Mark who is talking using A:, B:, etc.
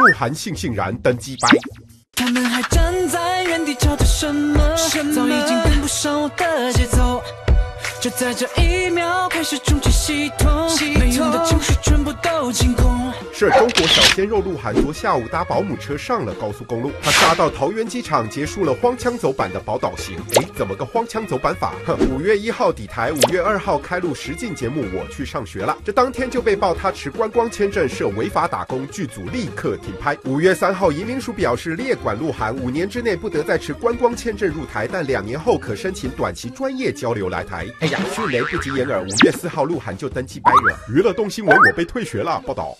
A: 鹿晗悻悻然登机掰。
B: 他们还站在原地吵着什么？早已经跟不上我的节奏。就在这一秒开始重启系统，没用的。
A: 是中国小鲜肉鹿晗昨下午搭保姆车上了高速公路，他杀到桃园机场，结束了荒腔走板的宝岛行。哎，怎么个荒腔走板法？哼，五月一号抵台，五月二号开录实境节目《我去上学了》，这当天就被曝他持观光签证涉违法打工，剧组立刻停拍。五月三号，移民署表示列管鹿晗，五年之内不得再持观光签证入台，但两年后可申请短期专业交流来台。哎呀，迅雷不及掩耳，五月四号鹿晗就登机掰了。娱乐动新闻，我被退学了。报道。